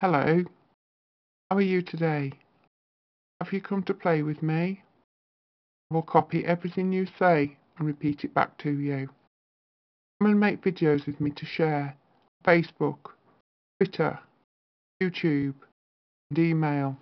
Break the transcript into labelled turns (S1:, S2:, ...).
S1: Hello. How are you today? Have you come to play with me? I will copy everything you say and repeat it back to you. Come and make videos with me to share. Facebook, Twitter, YouTube, and email.